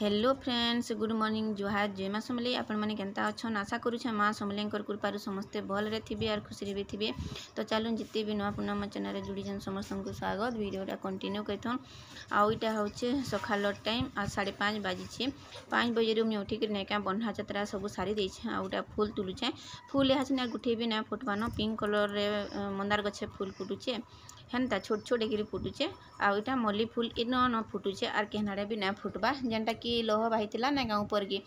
hello friends good morning জুহার জয় মা সমলে আপনার কেনা অছন আশা করুছে মা সমলেঙ্কর কৃপার সমস্তে ভালরে থিবে আর খুশিরে বি থিবে তো চালুন যেতে বি নয় পুনম চ্যানেল জুড়িছেন সমস্ত স্বাগত ভিডিওটা কন্টিনিউ করথুন আইটা হচ্ছে সকালর টাইম আর সাড়ে পাঁচ বাজিছে পাঁচ বজে মুই উঠিকি নাইকা বন্ধা যাত্রা সবু সারি দিয়েছে আউটা ফুল তুলুছে ফুল এহাছে না গুঠে বি না ফুটবান পিঙ্ক কলরের মন্দার গছে ফুল ফুটুছে ହେନ୍ତା ଛୋଟ ଛୋଟ ହେଇକିରି ଫୁଟୁଛେ ଆଉ ଇଟା ମଲ୍ଲି ଫୁଲ ଇନ ନ ଫୁଟୁଛେ ଆର୍ କେହ୍ନାଡ଼େ ବି ନାଇଁ ଫୁଟ୍ବା ଯେନ୍ଟା कि लोह ना गाँव ऊपर कि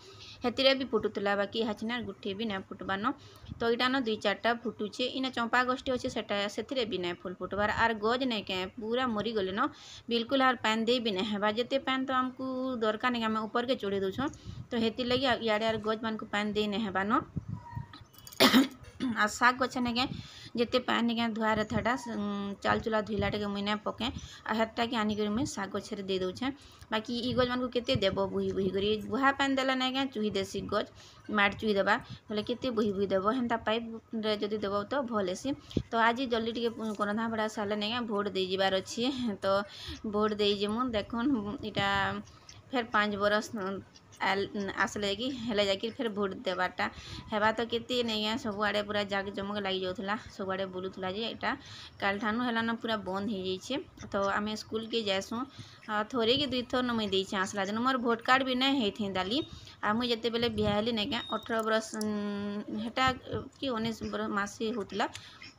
हेतिर भी फुटुला बाकी हाचिनार गुठे भी ना फुटबान तो यहाँ दुई चार्टा फुटुचे इना चंपा गोष्ठी अच्छे से भी ना फुल फुटबार आर गज ना क्या पूरा मरी गले न बिलकुल आर पैन दे भी नहीं है जिते पैन तो आमको दरकार नहीं आम उपर के चढ़ी दूसर तो हेती लगी इे आर गज मान को पैन दे नहीं है ଆଉ ଶାଗ୍ ଗଛନେ କେଁ ଯେତେ ପାଏନ୍ କେଁ ଧୁଆରେ ହେଟା ଚାଲ୍ ଚୁଲା ଧୁଇଲା ଟିକେ ମୁଇଁ ନାଇଁ ପକେଁ ଆଉ ହେଟାକେ ଆନିକରି ମୁଇଁ ଶାଗ୍ ଗଛରେ ଦେଇ ଦେଉଛେଁ ବାକି ଇ ଗଛମାନଙ୍କୁ କେତେ ଦେବ ବୁହି ବୁହି କରି ବୁହା ପାଏନ୍ ଦେଲେ ନାଇଁ କେଁ ଚୁହି ଦେସି ଗଛ୍ ମାଟି ଚୁହି ଦେବା ବୋଲେ କେତେ ବୁହି ବୁହି ଦେବ ହେନ୍ତା ପାଇପ୍ରେ ଯଦି ଦେବ ତ ଭଲ୍ ହେସି ତ ଆଜି ଜଲ୍ଦି ଟିକେ କରନ୍ଧା ଭଡ଼ା ସାରିଲେ ନାଇଁ କେଁ ଭୋଟ୍ ଦେଇଯିବାର ଅଛି ତ ଭୋଟ୍ ଦେଇଯିମୁ ଦେଖୁନ୍ ଇଟା ଫେର୍ ପାଞ୍ଚ ବରଷ୍ ଆସ୍ଲେ କି ହେଲେ ଯାଇକି ଫେର୍ ଭୋଟ୍ ଦେବାର୍ଟା ହେବା ତ କେତେ ନେଇଁଆ ସବୁଆଡ଼େ ପୁରା ଜାକ ଜମକ ଲାଗିଯାଉଥିଲା ସବୁଆଡ଼େ ବୁଲୁଥିଲା ଯେ ଏଇଟା କାଲିଠାନୁ ହେଲାନ ପୁରା ବନ୍ଦ ହେଇଯାଇଛେ ତ ଆମେ ସ୍କୁଲ୍କେ ଯାଏସୁଁ ଥରେ କି ଦୁଇଥର ନ ମୁଇଁ ଦେଇଛେ ଆସିଲା ଦିନ ମୋର ଭୋଟ୍ କାର୍ଡ଼ ବି ନାଇଁ ହେଇଥି ଦାଲି ଆଉ ମୁଇଁ ଯେତେବେଲେ ବିହା ହେଲି ନାଇଁ କାଁ ଅଠର ବରଷ୍ ହେଟା କି ଉଣେଇଶ ବରଷ ମାସେ ହଉଥିଲା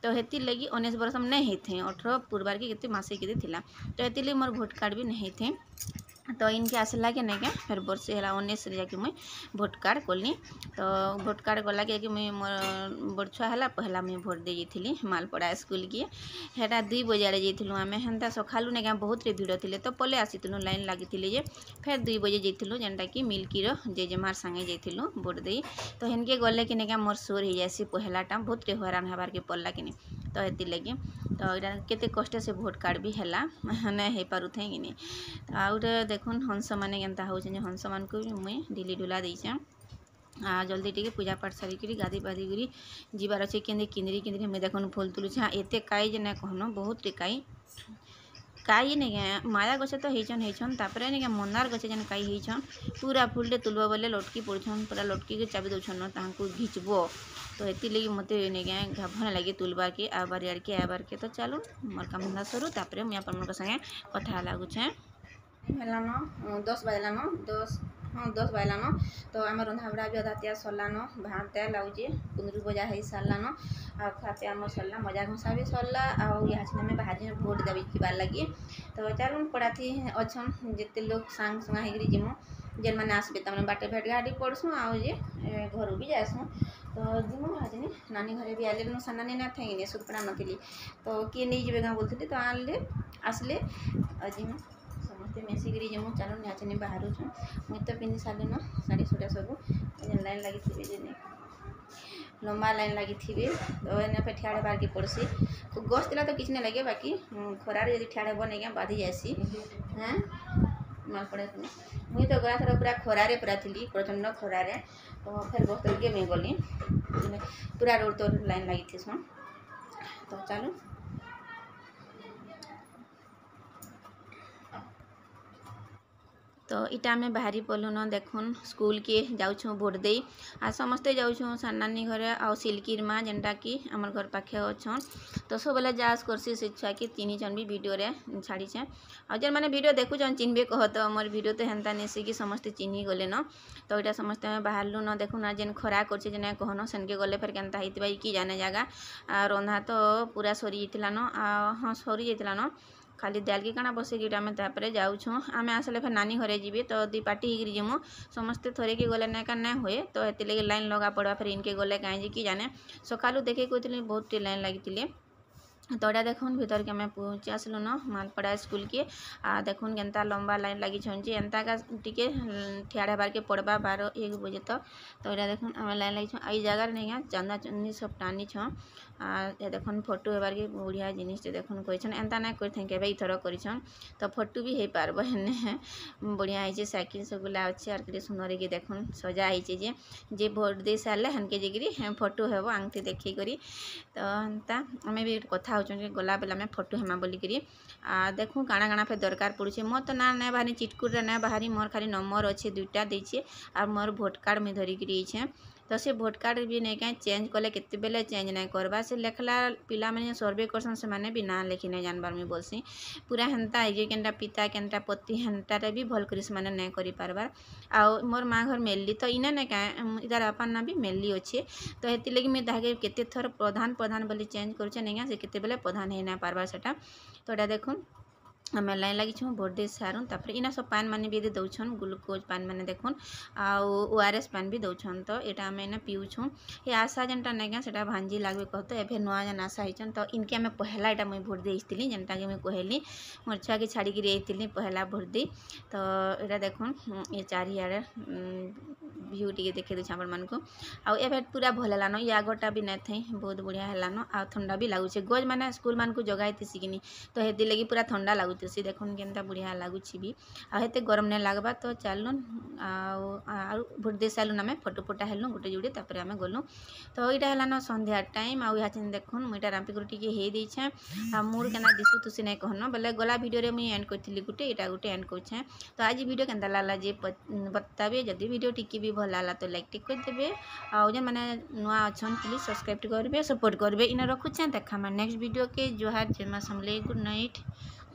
ତ ହେଥିର୍ଲାଗି ଉଣେଇଶ ବରଷ ନାଇଁ ହେଇଥେଁ ଅଠର ପୂର୍ବାର୍କେ କେତେ ମାସେ କେତେ ଥିଲା ତ ହେଥିର୍ଲାଗି ମୋର ଭୋଟ୍ କାର୍ଡ଼ ବି ନାଇଁ ହେଇଥେଁ तो इनके आसला के नहीं क्या फिर बर्षे है उन्नीस जाके मुई भोट कार्ड कली तो भोट कार्ड गला के मुई मोर छुआ है पहला मुझे भोट दे जाइली हिमालपड़ा स्कूल की हेटा दुई बजे जाइलु आम हेनता सखा नहीं क्या बहुत भिड़ थे तो पल आसीलु लाइन लगी फेर दुई बजे जाइलु जेनटा कि मिल्की रेजेमार सागे जाइलु भोट दे तो हेनके गले कि मोर सोर हो जाएसी पहलाटा बहुत हैरान होबार के पड़ला कि ତ ହେଥିର୍ଲାଗି ତ ଏଇଟା କେତେ କଷ୍ଟ ସେ ଭୋଟ୍ କାର୍ଡ଼ ବି ହେଲା ନାଇଁ ହେଇପାରୁଥାଏ କି ନି ଆଉ ଗୋଟେ ଦେଖୁନ୍ ହଂସମାନେ କେନ୍ତା ହେଉଛନ୍ ଯେ ହଂସମାନଙ୍କୁ ବି ମୁଇଁ ଢିଲି ଢୁଲା ଦେଇଛେଁ ଜଲ୍ଦି ଟିକେ ପୂଜା ପାଠ ସାରିକିରି ଗାଧି ପାଧିକିରି ଯିବାର ଅଛି କେମିତି କିନ୍ଦିରି କିନ୍ଦିରି ମୁଇଁ ଦେଖୁନ୍ ଫୁଲ ତୁଲୁଛେଁ ଏତେ କାଇ ଯେ ନାଇଁ କହନ ବହୁତଟେ କାଇ कई नहीं माया गचे तो हेन हेन तापर नहीं मंदार गचे जेन काई हेन पूरा फुलटे तुलब बोले लटकी पड़छन पूरा लटकी के चाबी दौन घिचब तो ये लगे मत नहीं घाभन लगे तुलबार के आबार यार के आबार के तो चलो मोर काम धंदा सरू तापर मुझे आपे कथा लगुचे दस बाजलान दस हाँ दस बजलान तो आम रंधा रंधाबुढ़ा भी अदा तेज सरलान भात तेल लगे कुंदर भजा हो सरलान आउ आम सरला मजा घसा भी सरला आउने में भोट देवी खीबार लगी तो चल पढ़ाथी अच्छे जिते लोग सांग सुंगा होमु जेन मैंने आसबे तमें बाटे भेट घाटी पढ़सूँ आउे घर भी जासुँ तो जीमु आज नानी घरे भी आलि सा नानी ना थे सुपड़ा नी तो किए नहीं जब गाँ बोलते तो आसले जीमु कर चल नाचनी बाहर मुई तो पिंधि सारे न शाड़ी सुटा सब लाइन लगे लंबा लाइन लगे तो फिर ठिया हेबार के पड़सी गस दिला तो किसी नहीं लगे बाकी खरार जब ठिया हेब नहीं बाधि जासी हाँ मुई तो गला थर पूरा खरारे पूरा थी प्रचंड खरार फिर गस तरह के गली पूरा रोड तो लाइन लगी थी तो चलू তো এটা আমি বাহারি পলুন দেখুন স্কুল কি যাচ্ছু ভোট দেই আর সমস্তে যাচ্ছু সানানি ঘরে আউ সিল্কির মা যেটা কি আমার ঘর পাখে অছন তো সবলে যা করছি সে ছুয়া কি চিনিছন বি ভিডিওরে ছাড়িছে আর যে মানে ভিডিও দেখুছন চিনবে কহ তো আমার ভিডিওতে হেনতা নেসিকি সমস্তে চিহ্নি গলে ন তো এটা সমস্তে আমি বাহারলু ন দেখুন আর যেন খরা করছে যেন কহন সেনকে গলে ফের কেনতা হইতিবা কি জানে জায়গা আর রন্ধা তো পুরা সরি যাইতিলা ন আর হ্যাঁ সরি যাইতিলা ন खाली दालकी काना बसिक जाऊँ आम आस नानी घरे जी तो दी पार्टी होकर जीमु समस्ते थे गले ना क्या ना हुए तो ये लगे लाइन लगा पड़वा फिर इनके गले कहीं कि जाने सका देखे कहते बहुत टी लाइन लगी तो ये देख भर के पहुँची आसल न मालपड़ा स्कूल के देखन के लंबा लाइन लगी एंता का टी ठिया हबार के पड़वा बार एक बजे तो ये देख आम लाइन लगी जगार नहीं चंदा चुंदी सब टानी छो আর দেখুন ଫଟୋ ହେବାର୍କେ ବଢ଼ିଆ ଜିନିଷ୍ଟେ ଦେଖୁନ୍ କରିଛନ୍ ଏନ୍ତା ନାଇଁ କରିଥେଁ କେବେ ଇଥର କରିଛନ୍ ତ ଫଟୋ ବି ହେଇପାର୍ବ ହେନେ ବଢ଼ିଆ ହେଇଛେ ସାଇକେଲ୍ ସବୁଲା ଅଛେ ଆର୍ କେତେ ସୁନ୍ଦର ହେଇକି ଦେଖୁନ୍ ସଜା ହେଇଛେ ଯେ ଯେ ଭୋଟ୍ ଦେଇ ସାରିଲେ ହେନ୍କେ ଯାଇକିରି ଫଟୋ ହେବ ଆଙ୍ଗ୍ଠି ଦେଖିକରି ତ ହେନ୍ତା ଆମେ ବି କଥା ହଉଛନ୍ ଯେ ଗଲାବେଲେ ଆମେ ଫଟୋ ହେମା ବୋଲିକିରି ଆର୍ ଦେଖୁଁ କାଣା କାଣା ଫେର୍ ଦରକାର ପଡ଼ୁଛେ ମୋର ତ ନାଁ ନାଇଁ ବାହାରି ଚିଟ୍କୁଟ୍ରେ ନାଇଁ ବାହାରି ମୋର ଖାଲି ନମ୍ବର୍ ଅଛେ ଦୁଇଟା ଦେଇଛେ ଆର୍ ମୋର ଭୋଟ୍ କାର୍ଡ଼ ମୁଇଁ ଧରିକିରି ଇଛେଁ तो सी भोट कार्ड भी नहीं कहीं चेंज कले के बेले चेंज नहीं करवा से लिखला पिला मैंने सर्वे करसन से मैंने भी ना लिखी नहीं जानबारमी बोलसी पूरा हेन्ता है के पिता के पति हेन्टा भी भल कर मैंने नहीं कर पार्बार आउ मोर माँ घर मेल्ली तो इन्हें नहीं कहें इधर बापार ना भी मेल्ली अच्छे तो ये लगे मुझे दाखे के प्रधान प्रधान बोली चेंज करुचे के प्रधान है ना पार्बार सेटा तो देख आम लाइन लगी भोट दे सारूँ तापर इना सब पान मान भी दौन ग्लुकोज पान मैंने आर एस पान भी दौन तो यहाँ आम इना पीऊँ ये आशा जेनटा नहीं क्या से भाजी लगे तो एभे नुआ जन आशा हो तो इनके आम पहला यहाँ मुझे भोट देती जेनटा कि मुझे कहली मोर छुआ के छाड़ी आई पहला भोट दे तो यहाँ देख ये चारिड़े भ्यू टे देखे दूसरे मानक पूरा भल हलान ये आगटा भी नहीं थे बहुत बढ़िया हलान आ थंडा भी लगुचे गज मैंने स्कूल मानक जगह थी कि तो हेती लगी पूरा थंडा लगुच दिशी देखन के बढ़िया लगुच भी आते गरम नहीं लग्बा तो चलुन आोट दे सारूँ आम फटो फोटा हेलुँ गोटे जोड़े तापर आम गलुँ तो यहाँ हलान सन्ध्या टाइम आउ यहाँ देखुन मुझे रांपिकर टे मोर क्या दिशु तुशी नहीं कहन बोले गला भिड में मुझे एंड करी गोटे यहाँ गोटे एंड कर तो आज भिड के लाला जे बताबे जदि भिड टी भी भल लगा तो लाइक टी करदे आज मैंने नुआ अच्छा प्लीज सब्सक्राइब करेंगे सपोर्ट करेंगे इन रखुचे देखा मैं नेक्स्ट वीडियो के जोहार जय समले गुड नाइट